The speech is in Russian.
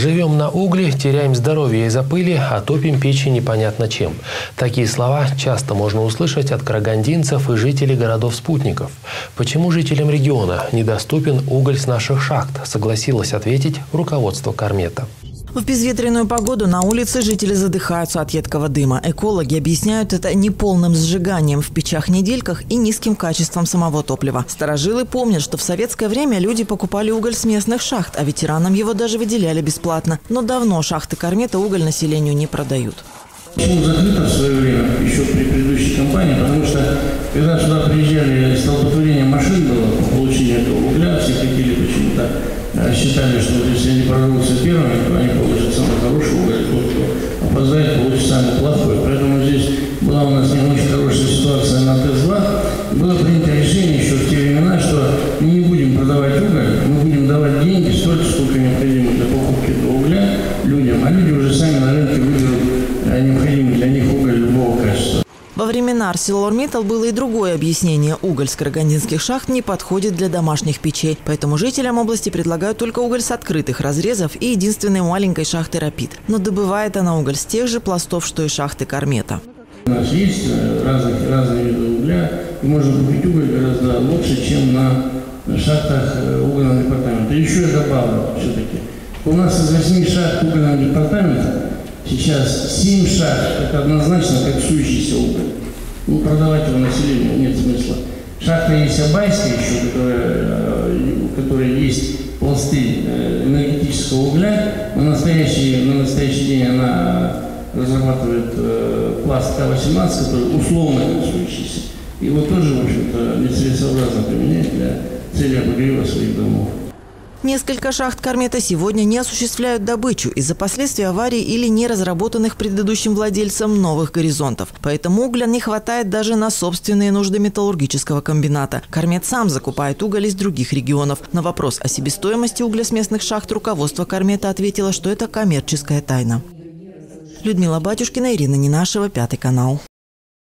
Живем на угле, теряем здоровье из-за пыли, а топим печи непонятно чем. Такие слова часто можно услышать от карагандинцев и жителей городов-спутников. Почему жителям региона недоступен уголь с наших шахт, согласилась ответить руководство Кармета. В безветренную погоду на улице жители задыхаются от едкого дыма. Экологи объясняют это неполным сжиганием в печах-недельках и низким качеством самого топлива. Старожилы помнят, что в советское время люди покупали уголь с местных шахт, а ветеранам его даже выделяли бесплатно. Но давно шахты Кармета уголь населению не продают. Почему закрыто в свое время, еще при предыдущей компании, потому что когда сюда приезжали, столпотворение машин было считали, что если они прорвутся первыми, то они получат самый хороший уголь, тот, кто опоздает, получит самый плохой. Поэтому здесь была у нас не очень хорошая ситуация на ТЭС-2. Было принято решение еще в те времена, что мы не будем продавать уголь, мы будем давать деньги столько, сколько необходимо для покупки угля людям, а люди уже сами на рынке выберут э, необходимый для них уголь времена ArcelorMittal было и другое объяснение. Уголь с карагандинских шахт не подходит для домашних печей. Поэтому жителям области предлагают только уголь с открытых разрезов и единственной маленькой шахты «Рапид». Но добывает она уголь с тех же пластов, что и шахты «Кармета». У нас есть э, разные, разные виды угля, и можно купить уголь гораздо лучше, чем на шахтах э, угольного департамента. Еще я добавлю все-таки. У нас из восьми шахт угольного департамента Сейчас 7 шахт, это однозначно как сующийся уголь. Ну, продавать его населению нет смысла. Шахта есть еще, которая, э, у которой есть пласты э, энергетического угля. На настоящий, на настоящий день она разрабатывает э, пласт К-18, который условно сующийся. Его тоже, в общем-то, нецелесообразно применять для цели обогрева своих домов. Несколько шахт Кармета сегодня не осуществляют добычу из-за последствий аварии или неразработанных предыдущим владельцам новых горизонтов. Поэтому угля не хватает даже на собственные нужды металлургического комбината. Кармет сам закупает уголь из других регионов. На вопрос о себестоимости угля с местных шахт руководство Кармета ответило, что это коммерческая тайна. Людмила Батюшкина, Ирина Нинашева, Пятый канал.